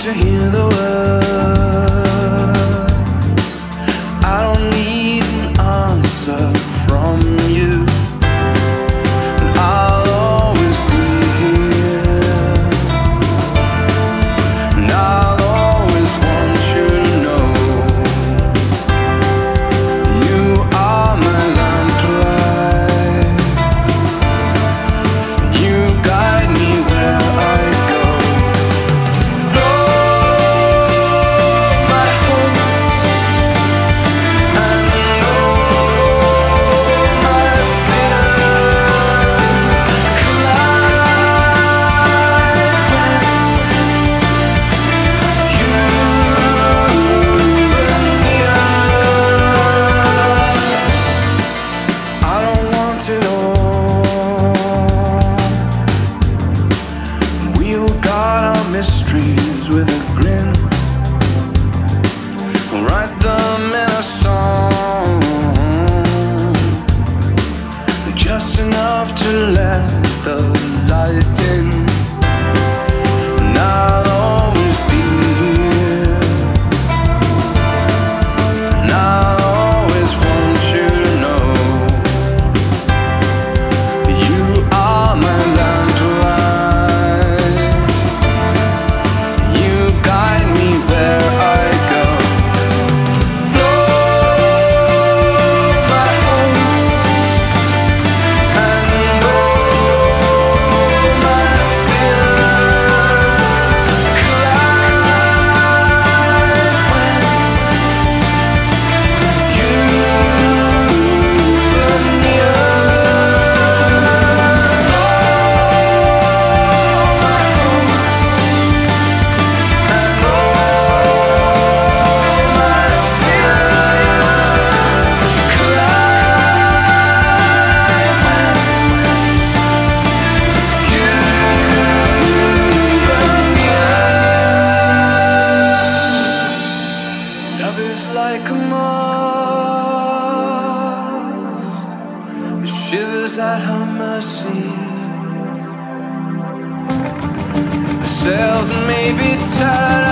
to hear the world. caught our mysteries with a grin. like a moth. It shivers at her mercy. The sails may be tired.